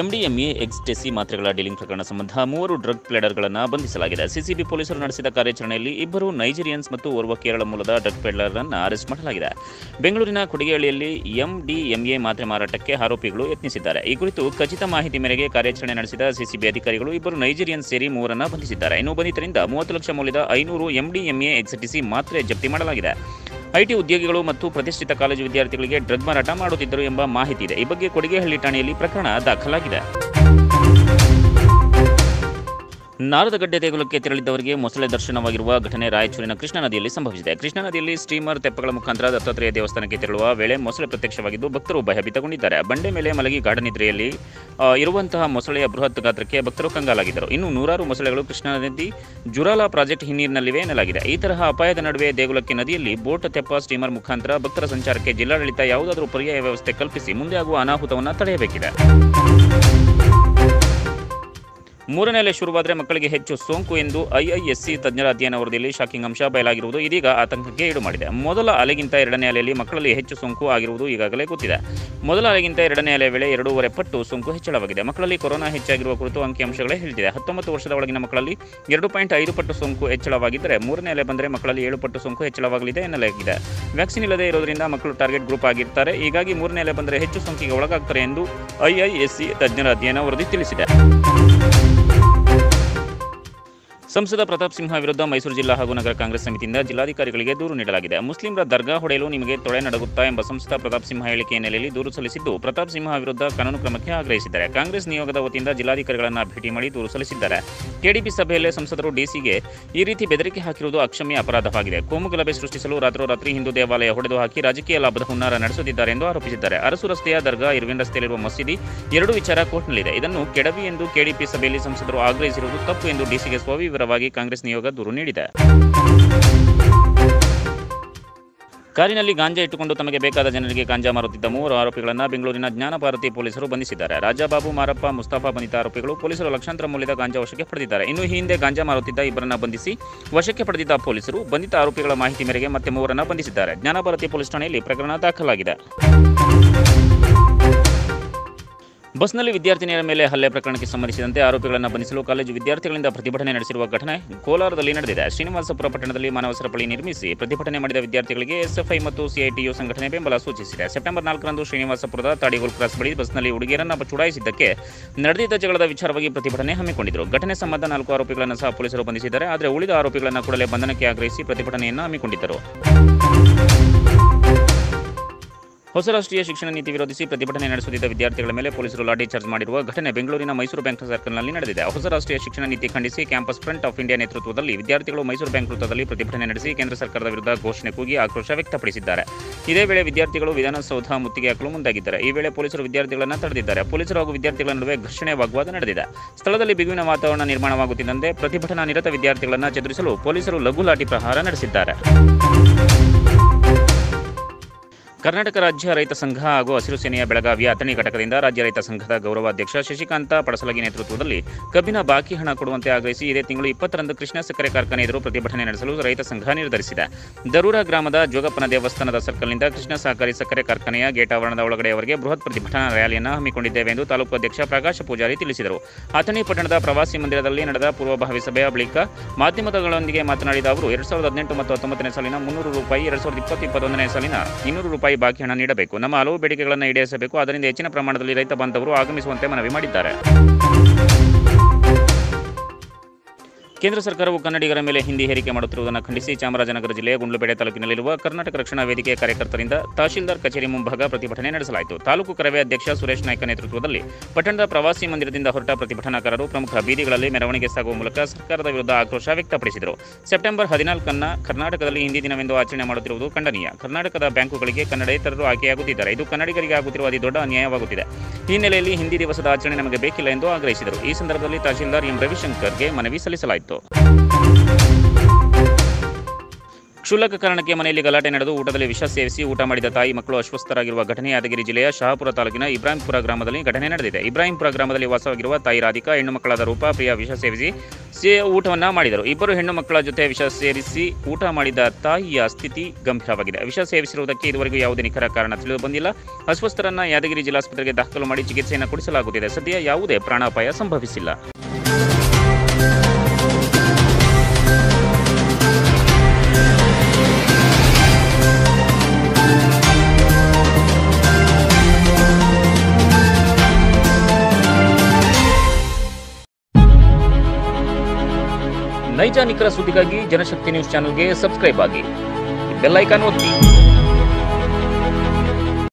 MDMA ecstasy ಮಾತ್ರೆಗಳ dealing ಪ್ರಕರಣ ಸಂಬಂಧ ಮೂವರು ಡ್ರಗ್ ಪ್ಲೇಡರ್ಗಳನ್ನು ಬಂಧಿಸಲಾಗಿದೆ. ಸಿಸಿಬಿ ಪೊಲೀಸರು ನಡೆಸಿದ ಕಾರ್ಯಾಚರಣೆಯಲ್ಲಿ ಇಬ್ಬರು ನೈಜೀರಿಯನ್ಸ್ ಮತ್ತು ಓರ್ವ ಕೇರಳ ಮೂಲದ ಡ್ರಗ್ ಪ್ಲೇಡರನ್ನು ಅರೆಸ್ಟ್ ಮಾಡಲಾಗಿದೆ. ಬೆಂಗಳೂರಿನ ಕೊಡಿಗೆಹಳ್ಳಿಯಲ್ಲಿ ಎಂಡಿಎಂಎ ಮಾತ್ರೆ ಮಾರಾಟಕ್ಕೆ ಆರೋಪಿಗಳು ಯತ್ನಿಸಿದ್ದಾರೆ. ಈ ಕುರಿತು ಖಚಿತ ಮಾಹಿತಿ ಮೇರೆಗೆ ಕಾರ್ಯಾಚರಣೆ ನಡೆಸಿದ ಸಿಸಿಬಿ ಅಧಿಕಾರಿಗಳು ಇಬ್ಬರು ನೈಜೀರಿಯನ್ಸ್ ಸೇರಿ ಮೂವರನ್ನು ಬಂಧಿಸಿದ್ದಾರೆ. ಇನ್ನು ಬಂಧಿತರಿಂದ ಮೂವತ್ತು ಲಕ್ಷ ಮೌಲ್ಯದ ಐನೂರು ಎಂಡಿಎಂಎ ಎಕ್ಸ್ಟಿಸಿ ಮಾತ್ರೆ ಜಪ್ತಿ ಮಾಡಲಾಗಿದೆ. ಐಟಿ ಉದ್ಯೋಗಿಗಳು ಮತ್ತು ಪ್ರತಿಷ್ಠಿತ ಕಾಲೇಜು ವಿದ್ಯಾರ್ಥಿಗಳಿಗೆ ಡ್ರಗ್ ಮಾರಾಟ ಮಾಡುತ್ತಿದ್ದರು ಎಂಬ ಮಾಹಿತಿ ಇದೆ. ಈ ಬಗ್ಗೆ ಕೊಡಿಗೆಹಳ್ಳಿ ಠಾಣೆಯಲ್ಲಿ ಪ್ರಕರಣ ದಾಖಲಾಗಿದೆ. ನಾರದಗಡ್ಡೆ ದೇಗುಲಕ್ಕೆ ತೆರಳಿದ್ದವರಿಗೆ ಮೊಸಳೆ ದರ್ಶನವಾಗಿರುವ ಘಟನೆ ರಾಯಚೂರಿನ ಕೃಷ್ಣಾ ನದಿಯಲ್ಲಿ ಸಂಭವಿಸಿದೆ. ಕೃಷ್ಣಾ ನದಿಯಲ್ಲಿ ಸ್ಟೀಮರ್ ತೆಪ್ಪಗಳ ಮುಖಾಂತರ ದತ್ತಾತ್ರೇಯ ದೇವಸ್ಥಾನಕ್ಕೆ ತೆರಳುವ ವೇಳೆ ಮೊಸಳೆ ಪ್ರತ್ಯಕ್ಷವಾಗಿದ್ದು ಭಕ್ತರು ಭಯಭೀತಗೊಂಡಿದ್ದಾರೆ. ಬಂಡೆ ಮೇಲೆ ಮಲಗಿ ಗಾಢನಿದ್ರೆಯಲ್ಲಿ ಆ, ಇರುವಂತಹ ಮೊಸಳೆಯ ಬೃಹತ್ ಗಾತ್ರಕ್ಕೆ ಭಕ್ತರು ಕಂಗಾಲಾಗಿದ್ದರು. ಇನ್ನು ನೂರಾರು ಮೊಸಳೆಗಳು ಕೃಷ್ಣಾ ನದಿ, ಜುರಾಲಾ ಪ್ರಾಜೆಕ್ಟ್ ಹಿನ್ನೀರಿನಲ್ಲಿವೆ ಎನ್ನಲಾಗಿದೆ. ಈ ತರಹ ಅಪಾಯದ ನಡುವೆ ದೇಗುಲಕ್ಕೆ ನದಿಯಲ್ಲಿ ಬೋಟ್ ತೆಪ್ಪ ಸ್ಟೀಮರ್ ಮುಖಾಂತರ ಭಕ್ತರ ಸಂಚಾರಕ್ಕೆ ಜಿಲ್ಲಾಡಳಿತ ಯಾವುದಾದರೂ ಪರ್ಯಾಯ ವ್ಯವಸ್ಥೆ ಕಲ್ಪಿಸಿ ಮುಂದೆ ಆಗುವ ಅನಾಹುತವನ್ನು ತಡೆಯಬೇಕಿದೆ. ಮೂರನೇ ಅಲೆ ಶುರುವಾದರೆ ಮಕ್ಕಳಿಗೆ ಹೆಚ್ಚು ಸೋಂಕು ಎಂದು ಐಐಎಸ್ಸಿ ತಜ್ಞರ ಅಧ್ಯಯನ ವರದಿಯಲ್ಲಿ ಶಾಕಿಂಗ್ ಅಂಶ ಬಯಲಾಗಿರುವುದು ಇದೀಗ ಆತಂಕಕ್ಕೆ ಈಡು ಮಾಡಿದೆ ಮೊದಲ ಅಲೆಗಿಂತ ಎರಡನೇ ಅಲೆಯಲ್ಲಿ ಮಕ್ಕಳಲ್ಲಿ ಹೆಚ್ಚು ಸೋಂಕು ಆಗಿರುವುದು ಈಗಾಗಲೇ ಗೊತ್ತಿದೆ. ಮೊದಲ ಅಲೆಗಿಂತ ಎರಡನೇ ಅಲೆ ವೇಳೆ ಎರಡೂವರೆ ಪಟ್ಟು ಸೋಂಕು ಹೆಚ್ಚಳವಾಗಿದೆ. ಮಕ್ಕಳಲ್ಲಿ ಕೊರೋನಾ ಹೆಚ್ಚಾಗಿರುವ ಕುರಿತು ಅಂಕಿಅಂಶಗಳೇ ಹೇಳಿದೆ. ಹತ್ತೊಂಬತ್ತು ವರ್ಷದ ಒಳಗಿನ ಮಕ್ಕಳಲ್ಲಿ ಎರಡು ಪಾಯಿಂಟ್ ಐದು ಪಟ್ಟು ಸೋಂಕು ಹೆಚ್ಚಳವಾಗಿದ್ದರೆ ಮೂರನೇ ಅಲೆ ಬಂದರೆ ಮಕ್ಕಳಲ್ಲಿ ಏಳು ಪಟ್ಟು ಸೋಂಕು ಹೆಚ್ಚಳವಾಗಲಿದೆ ಎನ್ನಲಾಗಿದೆ. ವ್ಯಾಕ್ಸಿನ್ ಇಲ್ಲದೆ ಇರೋದರಿಂದ ಮಕ್ಕಳು ಟಾರ್ಗೆಟ್ ಗ್ರೂಪ್ ಆಗಿರ್ತಾರೆ. ಹೀಗಾಗಿ ಮೂರನೇ ಅಲೆ ಬಂದರೆ ಹೆಚ್ಚು ಸೋಂಕಿಗೆ ಒಳಗಾಗ್ತಾರೆ ಎಂದು ಐಐಎಸ್ಸಿ ತಜ್ಞರ ಅಧ್ಯಯನ ವರದಿ ತಿಳಿಸಿದೆ. ಸಂಸದ ಪ್ರತಾಪ್ ಸಿಂಹ ವಿರುದ್ಧ ಮೈಸೂರು ಜಿಲ್ಲಾ ಹಾಗೂ ನಗರ ಕಾಂಗ್ರೆಸ್ ಸಮಿತಿಯಿಂದ ಜಿಲ್ಲಾಧಿಕಾರಿಗಳಿಗೆ ದೂರು ನೀಡಲಾಗಿದೆ. ಮುಸ್ಲಿಂರ ದರ್ಗಾ ಹೊಡೆಯಲು ನಿಮಗೆ ತೊಳೆ ನಡಗುತ್ತಾ ಎಂಬ ಸಂಸದ ಪ್ರತಾಪ್ ಸಿಂಹ ಹೇಳಿಕೆ ಹಿನ್ನೆಲೆಯಲ್ಲಿ ದೂರು ಸಲ್ಲಿಸಿದ್ದು, ಪ್ರತಾಪ್ ಸಿಂಹ ವಿರುದ್ಧ ಕಾನೂನು ಕ್ರಮಕ್ಕೆ ಆಗ್ರಹಿಸಿದ್ದಾರೆ. ಕಾಂಗ್ರೆಸ್ ನಿಯೋಗದ ವತಿಯಿಂದ ಜಿಲ್ಲಾಧಿಕಾರಿಗಳನ್ನು ಭೇಟಿ ಮಾಡಿ ದೂರು ಸಲ್ಲಿಸಿದ್ದಾರೆ. ಕೆಡಿಪಿ ಸಭೆಯಲ್ಲೇ ಸಂಸದರು ಡಿಸಿಗೆ ಈ ರೀತಿ ಬೆದರಿಕೆ ಹಾಕಿರುವುದು ಅಕ್ಷಮ್ಯ ಅಪರಾಧವಾಗಿದೆ. ಕೋಮು ಗಲಭೆ ಸೃಷ್ಟಿಸಲು ರಾತ್ರೋರಾತ್ರಿ ಹಿಂದೂ ದೇವಾಲಯ ಹೊಡೆದು ಹಾಕಿ ರಾಜಕೀಯ ಲಾಭದ ಹುನ್ನಾರ ನಡೆಸುತ್ತಿದ್ದಾರೆ ಎಂದು ಆರೋಪಿಸಿದ್ದಾರೆ. ಅರಸು ರಸ್ತೆಯ ದರ್ಗಾ ಇರ್ವಿನ್ ರಸ್ತೆಯಲ್ಲಿರುವ ಮಸೀದಿ ಎರಡು ವಿಚಾರ ಕೋರ್ಟ್ನಲ್ಲಿದೆ. ಇದನ್ನು ಕೆಡವಿ ಎಂದು ಕೆಡಿಪಿ ಸಭೆಯಲ್ಲಿ ಸಂಸದರು ಆಗ್ರಹಿಸಿರುವುದು ತಪ್ಪು ಎಂದು ಡಿಸಿಗೆ ಸ್ವವಿವರವಾಗಿ ಕಾಂಗ್ರೆಸ್ ನಿಯೋಗ ದೂರು ನೀಡಿದೆ. ಕಾರಿನಲ್ಲಿ ಗಾಂಜಾ ಇಟ್ಟುಕೊಂಡು ತಮಗೆ ಬೇಕಾದ ಜನರಿಗೆ ಗಾಂಜಾ ಮಾರುತ್ತಿದ್ದ ಮೂವರು ಆರೋಪಿಗಳನ್ನು ಬೆಂಗಳೂರಿನ ಜ್ಞಾನಭಾರತಿ ಪೊಲೀಸರು ಬಂಧಿಸಿದ್ದಾರೆ. ರಾಜಾಬಾಬು ಮಾರಪ್ಪ, ಮುಸ್ತಾಫಾ ಬಂಧಿತ ಆರೋಪಿಗಳು ಪೊಲೀಸರು ಲಕ್ಷಾಂತರ ಮೌಲ್ಯದ ಗಾಂಜಾ ವಶಕ್ಕೆ ಪಡೆದಿದ್ದಾರೆ. ಇನ್ನು ಈ ಹಿಂದೆ ಗಾಂಜಾ ಮಾರುತ್ತಿದ್ದ ಇಬ್ಬರನ್ನ ಬಂಧಿಸಿ ವಶಕ್ಕೆ ಪಡೆದಿದ್ದ ಪೊಲೀಸರು ಬಂಧಿತ ಆರೋಪಿಗಳ ಮಾಹಿತಿ ಮೇರೆಗೆ ಮತ್ತೆ ಮೂವರನ್ನು ಬಂಧಿಸಿದ್ದಾರೆ. ಜ್ಞಾನಭಾರತಿ ಪೊಲೀಸ್ ಠಾಣೆಯಲ್ಲಿ ಪ್ರಕರಣ ದಾಖಲಾಗಿದೆ. ಬಸ್ನಲ್ಲಿ ವಿದ್ಯಾರ್ಥಿನಿಯರ ಮೇಲೆ ಹಲ್ಲೆ ಪ್ರಕರಣಕ್ಕೆ ಸಂಬಂಧಿಸಿದಂತೆ ಆರೋಪಿಗಳನ್ನು ಬಂಧಿಸಲು ಕಾಲೇಜು ವಿದ್ಯಾರ್ಥಿಗಳಿಂದ ಪ್ರತಿಭಟನೆ ನಡೆಸಿರುವ ಘಟನೆ ಕೋಲಾರದಲ್ಲಿ ನಡೆದಿದೆ. ಶ್ರೀನಿವಾಸಪುರ ಪಟ್ಟಣದಲ್ಲಿ ಮಾನವ ಸರಪಳಿ ನಿರ್ಮಿಸಿ ಪ್ರತಿಭಟನೆ ಮಾಡಿದ ವಿದ್ಯಾರ್ಥಿಗಳಿಗೆ ಎಸ್ಎಫ್ಐ ಮತ್ತು ಸಿಐಟಿಯು ಸಂಘಟನೆ ಬೆಂಬಲ ಸೂಚಿಸಿದೆ. ಸೆಪ್ಟೆಂಬರ್ ನಾಲ್ಕರಂದು ಶ್ರೀನಿವಾಸಪುರದ ತಾಡಿಗೋಲ್ ಕ್ರಾಸ್ ಬಳಿ ಬಸ್ನಲ್ಲಿ ಹುಡುಗಿಯರನ್ನ ಚುಡಾಯಿಸಿದ್ದಕ್ಕೆ ನಡೆದಿದ್ದ ಜಗಳದ ವಿಚಾರವಾಗಿ ಪ್ರತಿಭಟನೆ ಹಮ್ಮಿಕೊಂಡಿದ್ದರು ಘಟನೆ ಸಂಬಂಧ ನಾಲ್ಕು ಆರೋಪಿಗಳನ್ನು ಸಹ ಪೊಲೀಸರು ಬಂಧಿಸಿದ್ದಾರೆ. ಆದರೆ ಉಳಿದ ಆರೋಪಿಗಳನ್ನು ಕೂಡಲೇ ಬಂಧನಕ್ಕೆ ಆಗ್ರಹಿಸಿ ಪ್ರತಿಭಟನೆಯನ್ನು ಹಮ್ಮಿಕೊಂಡಿದ್ದರು. ಹೊಸ ರಾಷ್ಟ್ರೀಯ ಶಿಕ್ಷಣ ನೀತಿ ವಿರೋಧಿಸಿ ಪ್ರತಿಭಟನೆ ನಡೆಸುತ್ತಿದ್ದ ವಿದ್ಯಾರ್ಥಿಗಳ ಮೇಲೆ ಪೊಲೀಸರು ಲಾಠಿ ಚಾರ್ಜ್ ಮಾಡಿರುವ ಘಟನೆ ಬೆಂಗಳೂರಿನ ಮೈಸೂರು ಬ್ಯಾಂಕ್ ಸರ್ಕಲ್ನಲ್ಲಿ ನಡೆದಿದೆ. ಹೊಸ ರಾಷ್ಟ್ರೀಯ ಶಿಕ್ಷಣ ನೀತಿ ಖಂಡಿಸಿ ಕ್ಯಾಂಪಸ್ ಫ್ರಂಟ್ ಆಫ್ ಇಂಡಿಯಾ ನೇತೃತ್ವದಲ್ಲಿ ವಿದ್ಯಾರ್ಥಿಗಳು ಮೈಸೂರು ಬ್ಯಾಂಕ್ ವೃತ್ತದಲ್ಲಿ ಪ್ರತಿಭಟನೆ ನಡೆಸಿ ಕೇಂದ್ರ ಸರ್ಕಾರದ ವಿರುದ್ಧ ಘೋಷಣೆ ಕೂಗಿ ಆಕ್ರೋಶ ವ್ಯಕ್ತಪಡಿಸಿದ್ದಾರೆ. ಇದೇ ವೇಳೆ ವಿದ್ಯಾರ್ಥಿಗಳು ವಿಧಾನಸೌಧ ಮುತ್ತಿಗೆ ಹಾಕಲು ಮುಂದಾಗಿದ್ದಾರೆ. ಈ ವೇಳೆ ಪೊಲೀಸರು ವಿದ್ಯಾರ್ಥಿಗಳನ್ನು ತಡೆದಿದ್ದಾರೆ. ಪೊಲೀಸರು ಹಾಗೂ ವಿದ್ಯಾರ್ಥಿಗಳ ನಡುವೆ ಘರ್ಷಣೆ ವಾಗ್ವಾದ ನಡೆದಿದೆ. ಸ್ಥಳದಲ್ಲಿ ಬಿಗುವಿನ ವಾತಾವರಣ ನಿರ್ಮಾಣವಾಗುತ್ತಿದ್ದಂತೆ ಪ್ರತಿಭಟನಾ ನಿರತ ವಿದ್ಯಾರ್ಥಿಗಳನ್ನು ಚದುರಿಸಲು ಪೊಲೀಸರು ಲಘು ಲಾಠಿ ಪ್ರಹಾರ ನಡೆಸಿದ್ದಾರೆ. ಕರ್ನಾಟಕ ರಾಜ್ಯ ರೈತ ಸಂಘ ಹಾಗೂ ಹಸಿರು ಸೇನೆಯ ಬೆಳಗಾವಿಯ ಅಥಣಿ ಘಟಕದಿಂದ ರಾಜ್ಯ ರೈತ ಸಂಘದ ಗೌರವಾಧ್ಯಕ್ಷ ಶಶಿಕಾಂತ ಪಡಸಲಗಿ ನೇತೃತ್ವದಲ್ಲಿ ಕಬ್ಬಿನ ಬಾಕಿ ಹಣ ಕೊಡುವಂತೆ ಆಗ್ರಹಿಸಿ ಇದೇ ತಿಂಗಳು ಇಪ್ಪತ್ತರಂದು ಕೃಷ್ಣ ಸಕ್ಕರೆ ಕಾರ್ಖಾನೆ ಎದುರು ಪ್ರತಿಭಟನೆ ನಡೆಸಲು ರೈತ ಸಂಘ ನಿರ್ಧರಿಸಿದೆ. ದರೂರ ಗ್ರಾಮದ ಜೋಗಪ್ಪನ ದೇವಸ್ಥಾನದ ಸರ್ಕಲ್ನಿಂದ ಕೃಷ್ಣ ಸಹಕಾರಿ ಸಕ್ಕರೆ ಕಾರ್ಖಾನೆಯ ಗೇಟ್ ಆವರಣದ ಒಳಗಡೆಯವರೆಗೆ ಬೃಹತ್ ಪ್ರತಿಭಟನಾ ರ್ಯಾಲಿಯನ್ನು ಹಮ್ಮಿಕೊಂಡಿದ್ದೇವೆ ಎಂದು ತಾಲೂಕು ಅಧ್ಯಕ್ಷ ಪ್ರಕಾಶ ಪೂಜಾರಿ ತಿಳಿಸಿದರು. ಅಥಣಿ ಪಟ್ಟಣದ ಪ್ರವಾಸಿ ಮಂದಿರದಲ್ಲಿ ನಡೆದ ಪೂರ್ವಭಾವಿ ಸಭೆಯ ಬಳಿಕ ಮಾಧ್ಯಮಗಳೊಂದಿಗೆ ಮಾತನಾಡಿದ ಅವರು, ಎರಡ್ ಸಾವಿರದ ಹದಿನೆಂಟು ಮತ್ತು ಹತ್ತೊಂಬತ್ತನೇ ಸಾಲಿನ ಮುನ್ನೂರು ರೂಪಾಯಿ, ಎರಡ್ ಸಾವಿರದ ಇಪ್ಪತ್ತು, ಇಪ್ಪತ್ತೊಂದನೇ ಸಾಲಿನ ಇನ್ನೂರು ರೂಪಾಯಿ ಬಾಕಿ ಹಣ ನೀಡಬೇಕು. ನಮ್ಮ ಹಲವು ಬೇಡಿಕೆಗಳನ್ನು ಈಡೇರಿಸಬೇಕು. ಅದರಿಂದ ಹೆಚ್ಚಿನ ಪ್ರಮಾಣದಲ್ಲಿ ರೈತ ಬಾಂಧವರು ಆಗಮಿಸುವಂತೆ ಮನವಿ ಮಾಡಿದ್ದಾರೆ. ಕೇಂದ್ರ ಸರ್ಕಾರವು ಕನ್ನಡಿಗರ ಮೇಲೆ ಹಿಂದಿ ಹೇರಿಕೆ ಮಾಡುತ್ತಿರುವುದನ್ನು ಖಂಡಿಸಿ ಚಾಮರಾಜನಗರ ಜಿಲ್ಲೆಯ ಗುಂಡ್ಲುಪೇಟೆ ತಾಲೂಕಿನಲ್ಲಿರುವ ಕರ್ನಾಟಕ ರಕ್ಷಣಾ ವೇದಿಕೆ ಕಾರ್ಯಕರ್ತರಿಂದ ತಹಶೀಲ್ದಾರ್ ಕಚೇರಿ ಮುಂಭಾಗ ಪ್ರತಿಭಟನೆ ನಡೆಸಲಾಯಿತು. ತಾಲೂಕು ಕರವೇ ಅಧ್ಯಕ್ಷ ಸುರೇಶ್ ನಾಯ್ಕ ನೇತೃತ್ವದಲ್ಲಿ ಪಟ್ಟಣದ ಪ್ರವಾಸಿ ಮಂದಿರದಿಂದ ಹೊರಟ ಪ್ರತಿಭಟನಾಕಾರರು ಪ್ರಮುಖ ಬೀದಿಗಳಲ್ಲಿ ಮೆರವಣಿಗೆ ಸಾಗುವ ಮೂಲಕ ಸರ್ಕಾರದ ವಿರುದ್ಧ ಆಕ್ರೋಶ ವ್ಯಕ್ತಪಡಿಸಿದರು. ಸೆಪ್ಟೆಂಬರ್ ಹದಿನಾಲ್ಕನ್ನ ಕರ್ನಾಟಕದಲ್ಲಿ ಹಿಂದಿ ದಿನವೆಂದು ಆಚರಣೆ ಮಾಡುತ್ತಿರುವುದು ಖಂಡನೀಯ. ಕರ್ನಾಟಕದ ಬ್ಯಾಂಕುಗಳಿಗೆ ಕನ್ನಡೇತರರು ಆಯ್ಕೆಯಾಗುತ್ತಿದ್ದಾರೆ. ಇದು ಕನ್ನಡಿಗರಿಗೆ ಆಗುತ್ತಿರುವ ಅತಿ ದೊಡ್ಡ ಅನ್ಯಾಯವಾಗುತ್ತಿದೆ ಹಿನ್ನೆಲೆಯಲ್ಲಿ ಹಿಂದಿ ದಿವಸದ ಆಚರಣೆ ನಮಗೆ ಬೇಕಿಲ್ಲ ಎಂದು ಆಗ್ರಹಿಸಿದರು. ಈ ಸಂದರ್ಭದಲ್ಲಿ ತಹಶೀಲ್ದಾರ್ ಎಂ ರವಿಶಂಕರ್ಗೆ ಮನವಿ ಸಲ್ಲಿಸಲಾಯಿತು. ಕ್ಷುಲ್ಲಕ ಕಾರಣಕ್ಕೆ ಮನೆಯಲ್ಲಿ ಗಲಾಟೆ ನಡೆದು ಊಟದಲ್ಲಿ ವಿಷ ಸೇವಿಸಿ ಊಟ ಮಾಡಿದ ತಾಯಿ ಮಕ್ಕಳು ಅಸ್ವಸ್ಥರಾಗಿರುವ ಘಟನೆ ಯಾದಗಿರಿ ಜಿಲ್ಲೆಯ ಶಹಾಪುರ ತಾಲೂಕಿನ ಇಬ್ರಾಹಿಂಪುರ ಗ್ರಾಮದಲ್ಲಿ ಘಟನೆ ನಡೆದಿದೆ. ಇಬ್ರಾಹಿಂಪುರ ಗ್ರಾಮದಲ್ಲಿ ವಾಸವಾಗಿರುವ ತಾಯಿ ರಾಧಿಕಾ, ಹೆಣ್ಣು ಮಕ್ಕಳಾದ ರೂಪ, ಪ್ರಿಯ ವಿಷ ಸೇವಿಸಿ ಊಟವನ್ನ ಮಾಡಿದರು. ಇಬ್ಬರು ಹೆಣ್ಣು ಮಕ್ಕಳ ಜೊತೆ ವಿಷ ಸೇರಿಸಿ ಊಟ ಮಾಡಿದ ತಾಯಿಯ ಸ್ಥಿತಿ ಗಂಭೀರವಾಗಿದೆ. ವಿಷ ಸೇವಿಸಿರುವುದಕ್ಕೆ ಇದುವರೆಗೂ ಯಾವುದೇ ನಿಖರ ಕಾರಣ ತಿಳಿದು ಬಂದಿಲ್ಲ. ಅಸ್ವಸ್ಥರನ್ನ ಯಾದಗಿರಿ ಜಿಲ್ಲಾಸ್ಪತ್ರೆಗೆ ದಾಖಲು ಮಾಡಿ ಚಿಕಿತ್ಸೆಯನ್ನು ಕೊಡಿಸಲಾಗುತ್ತಿದೆ. ಸದ್ಯ ಯಾವುದೇ ಪ್ರಾಣಾಪಾಯ ಸಂಭವಿಸಿಲ್ಲ. ನೈಜ ನಿಖರ ಸುದ್ದಿಗಾಗಿ ಜನಶಕ್ತಿ ನ್ಯೂಸ್ ಚಾನೆಲ್ಗೆ ಸಬ್ಸ್ಕ್ರೈಬ್ ಆಗಿ. ಬೆಲ್ ಐಕಾನ್ ಒತ್ತಿ.